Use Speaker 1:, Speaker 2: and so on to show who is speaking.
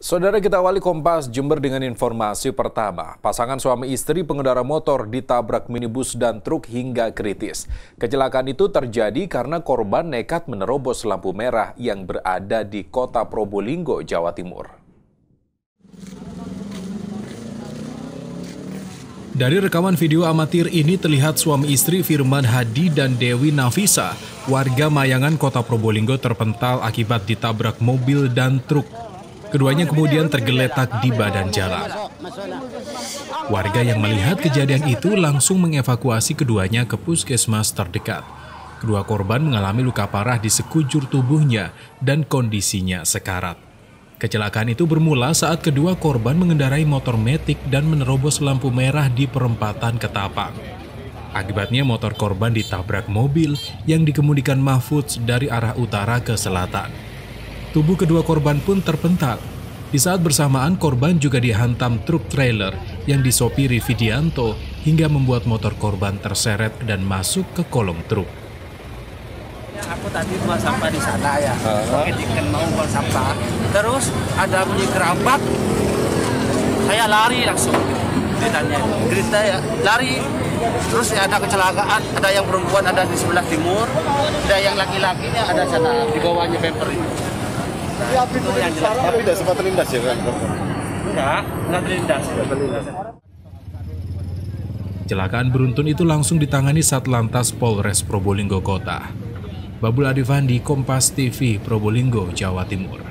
Speaker 1: Saudara kita awali Kompas Jember dengan informasi pertama. Pasangan suami istri pengendara motor ditabrak minibus dan truk hingga kritis. Kecelakaan itu terjadi karena korban nekat menerobos lampu merah yang berada di kota Probolinggo, Jawa Timur.
Speaker 2: Dari rekaman video amatir ini terlihat suami istri Firman Hadi dan Dewi Nafisa, warga Mayangan kota Probolinggo terpental akibat ditabrak mobil dan truk Keduanya kemudian tergeletak di badan jalan. Warga yang melihat kejadian itu langsung mengevakuasi keduanya ke puskesmas terdekat. Kedua korban mengalami luka parah di sekujur tubuhnya dan kondisinya sekarat. Kecelakaan itu bermula saat kedua korban mengendarai motor metik dan menerobos lampu merah di perempatan Ketapang. Akibatnya motor korban ditabrak mobil yang dikemudikan Mahfudz dari arah utara ke selatan. Tubuh kedua korban pun terpental. Di saat bersamaan, korban juga dihantam truk trailer yang disopiri Vidianto hingga membuat motor korban terseret dan masuk ke kolong truk.
Speaker 3: Aku tadi buang sampah di sana ya, oke uh mau buang sampah. Terus ada bunyi kerabat, saya lari langsung. Ditanya, cerita ya, lari. Terus ya ada kecelakaan, ada yang perempuan ada di sebelah timur, ada yang laki-lakinya ada sana di bawahnya bumper itu.
Speaker 4: Tapi tidak sempat terlindas ya kan?
Speaker 3: Enggak, enggak terlindas.
Speaker 2: Kecelakaan beruntun itu langsung ditangani Satlantas Polres Probolinggo Kota. Babul Adivandi, Kompas TV, Probolinggo, Jawa Timur.